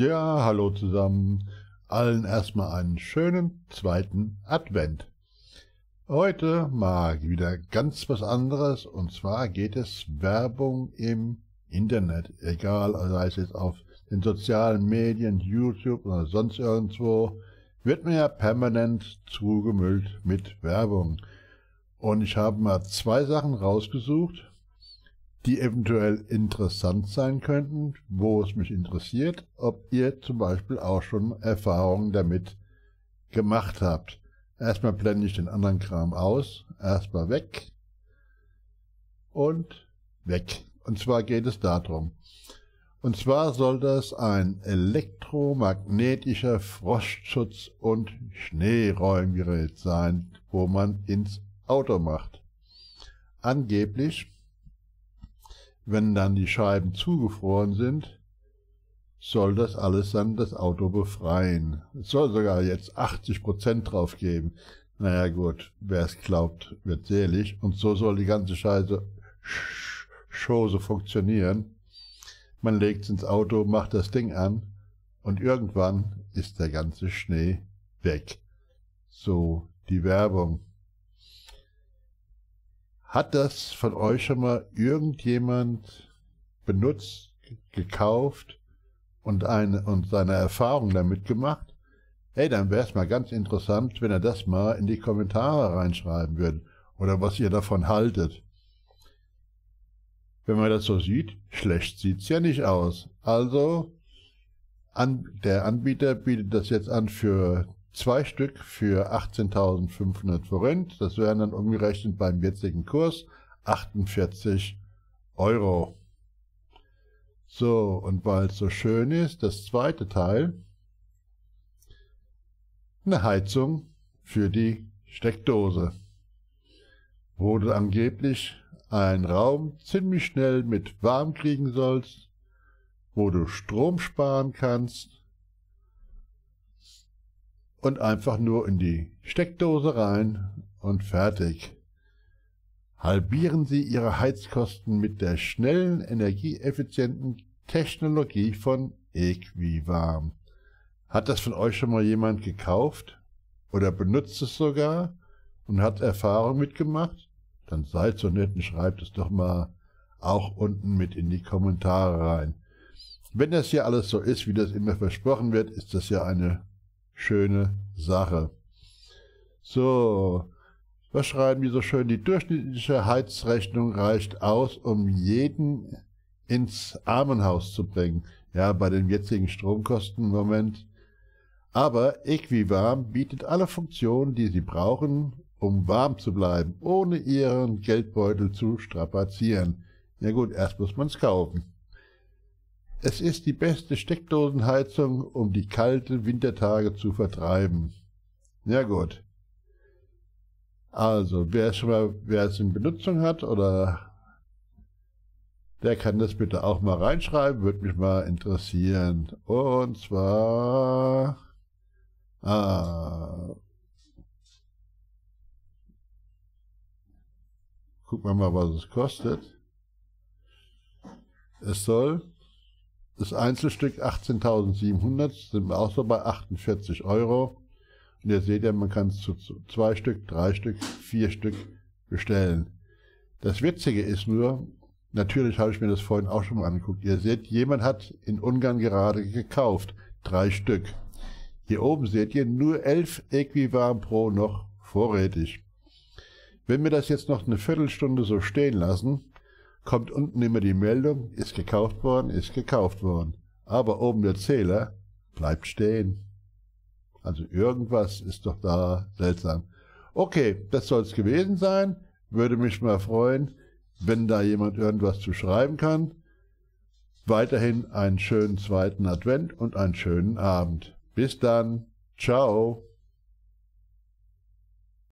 Ja, hallo zusammen. Allen erstmal einen schönen zweiten Advent. Heute mag wieder ganz was anderes und zwar geht es Werbung im Internet, egal, sei es jetzt auf den sozialen Medien, YouTube oder sonst irgendwo, wird mir ja permanent zugemüllt mit Werbung. Und ich habe mal zwei Sachen rausgesucht, die eventuell interessant sein könnten, wo es mich interessiert, ob ihr zum Beispiel auch schon Erfahrungen damit gemacht habt. Erstmal blende ich den anderen Kram aus, erstmal weg und weg. Und zwar geht es darum. Und zwar soll das ein elektromagnetischer Frostschutz- und Schneeräumgerät sein, wo man ins Auto macht. Angeblich wenn dann die Scheiben zugefroren sind, soll das alles dann das Auto befreien. Es soll sogar jetzt 80 Prozent drauf geben. Naja gut, wer es glaubt, wird selig. Und so soll die ganze Scheiße Chose funktionieren. Man legt ins Auto, macht das Ding an und irgendwann ist der ganze Schnee weg. So die Werbung. Hat das von euch schon mal irgendjemand benutzt, gekauft und, eine, und seine Erfahrung damit gemacht? Ey, dann wäre es mal ganz interessant, wenn er das mal in die Kommentare reinschreiben würde oder was ihr davon haltet. Wenn man das so sieht, schlecht sieht's ja nicht aus. Also, an, der Anbieter bietet das jetzt an für zwei Stück für 18.500 Forint. Das wären dann umgerechnet beim jetzigen Kurs 48 Euro. So, und weil es so schön ist, das zweite Teil, eine Heizung für die Steckdose, wo du angeblich einen Raum ziemlich schnell mit warm kriegen sollst, wo du Strom sparen kannst und einfach nur in die Steckdose rein und fertig. Halbieren Sie Ihre Heizkosten mit der schnellen, energieeffizienten Technologie von Equivarm. Hat das von euch schon mal jemand gekauft oder benutzt es sogar und hat Erfahrung mitgemacht? Dann seid so nett und schreibt es doch mal auch unten mit in die Kommentare rein. Wenn das hier alles so ist, wie das immer versprochen wird, ist das ja eine schöne Sache. So, was schreiben die so schön? Die durchschnittliche Heizrechnung reicht aus, um jeden ins Armenhaus zu bringen. Ja, bei den jetzigen Stromkosten im Moment. Aber Equivarm bietet alle Funktionen, die Sie brauchen, um warm zu bleiben, ohne Ihren Geldbeutel zu strapazieren. Ja gut, erst muss man's kaufen. Es ist die beste Steckdosenheizung, um die kalten Wintertage zu vertreiben. Ja gut. Also, wer, schon mal, wer es in Benutzung hat oder der kann das bitte auch mal reinschreiben, würde mich mal interessieren. Und zwar... Ah, gucken wir mal, was es kostet. Es soll das Einzelstück 18.700 sind wir auch so bei 48 Euro. Und ihr seht ja, man kann es zu zwei Stück, drei Stück, vier Stück bestellen. Das Witzige ist nur, natürlich habe ich mir das vorhin auch schon mal angeguckt. Ihr seht, jemand hat in Ungarn gerade gekauft. Drei Stück. Hier oben seht ihr nur 11 Equivarm Pro noch vorrätig. Wenn wir das jetzt noch eine Viertelstunde so stehen lassen, kommt unten immer die Meldung, ist gekauft worden, ist gekauft worden. Aber oben der Zähler bleibt stehen. Also irgendwas ist doch da seltsam. Okay, das soll es gewesen sein. Würde mich mal freuen, wenn da jemand irgendwas zu schreiben kann. Weiterhin einen schönen zweiten Advent und einen schönen Abend. Bis dann. Ciao.